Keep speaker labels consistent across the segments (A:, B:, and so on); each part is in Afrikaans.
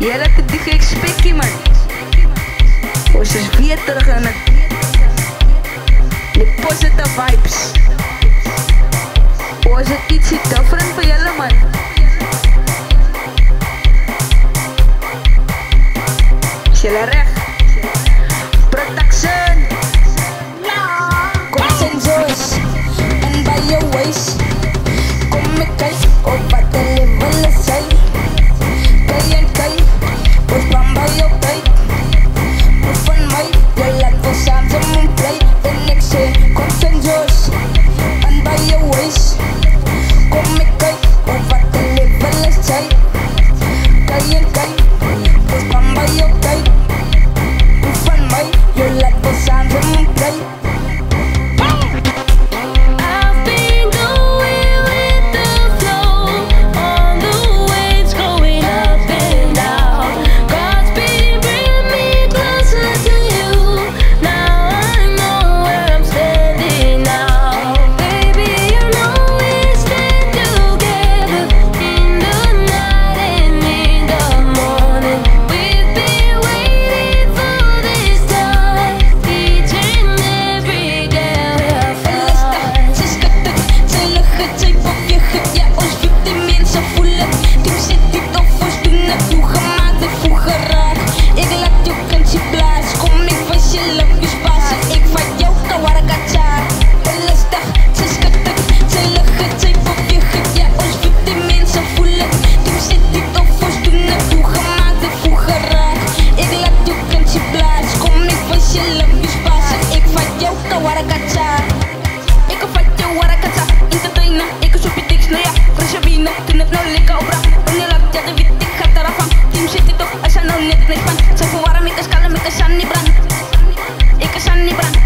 A: Here het dit geëxpect nie man. Ons is weer terug in 'n die positive vibes. Ons het ietsie te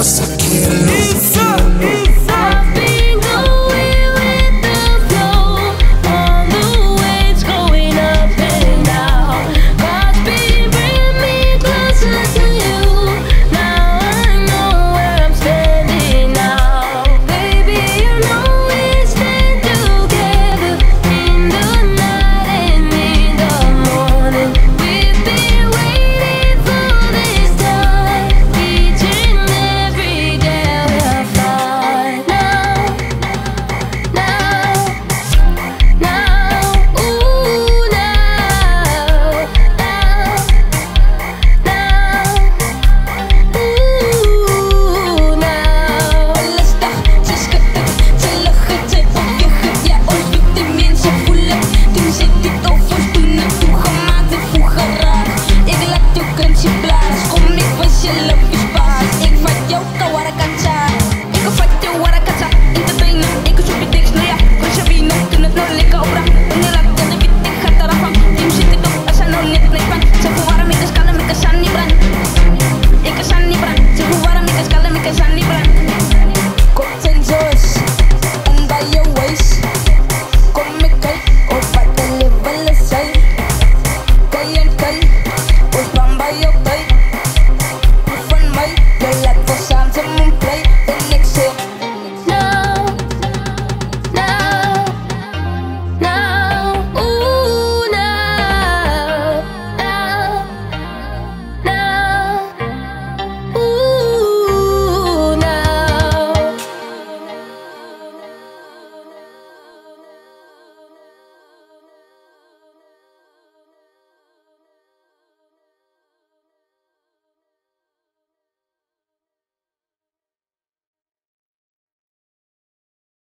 B: was a killer.
A: Don't